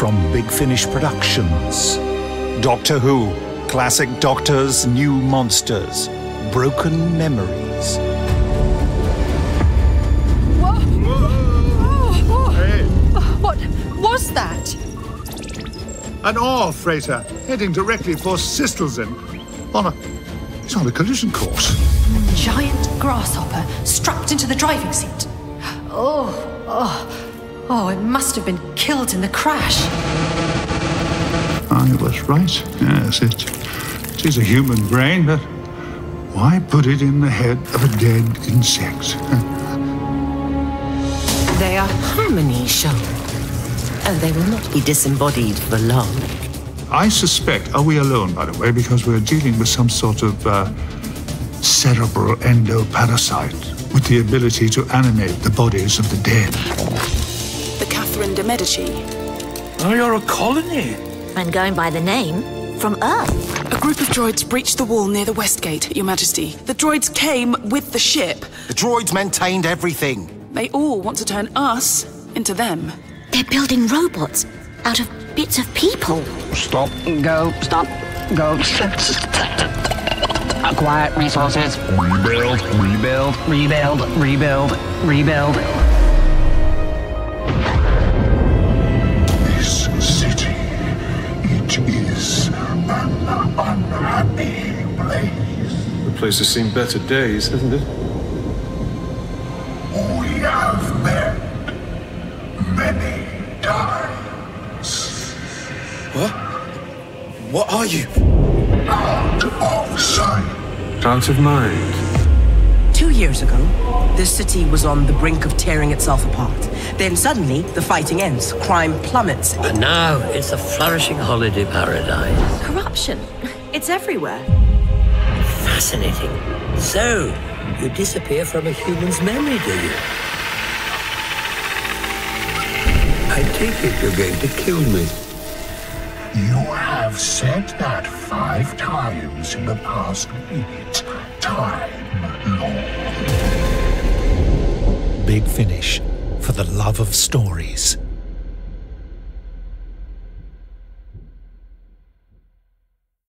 from Big Finish Productions. Doctor Who, classic doctors, new monsters, broken memories. What was that? An ore freighter heading directly for Systalzyn on a it's on a collision course. Giant grasshopper strapped into the driving seat. Oh, oh, oh, it must have been killed in the crash. I was right. Yes, it, it is a human brain, but why put it in the head of a dead insect? They are Harmony Shoal, and they will not be disembodied for long. I suspect, are we alone, by the way, because we're dealing with some sort of uh, cerebral endoparasite with the ability to animate the bodies of the dead. The Catherine de Medici. Oh, you're a colony. And going by the name, from Earth. A group of droids breached the wall near the West Gate, Your Majesty. The droids came with the ship. The droids maintained everything. They all want to turn us into them. They're building robots out of bits of people. Stop, go, stop, go. Acquire resources. Rebuild, rebuild, rebuild, rebuild, rebuild. Place. Place has seen better days, hasn't it? We have met many times. What? What are you? Out of sight. Out of mind. Two years ago, this city was on the brink of tearing itself apart. Then suddenly, the fighting ends, crime plummets. And now it's a flourishing holiday paradise. Corruption. It's everywhere. Fascinating. So, you disappear from a human's memory, do you? I take it you're going to kill me. You have said that five times in the past minute. Time Lord. Big Finish for the love of stories.